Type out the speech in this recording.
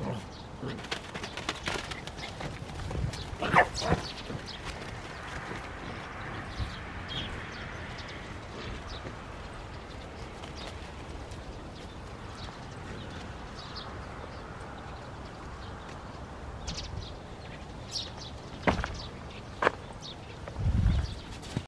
Oh,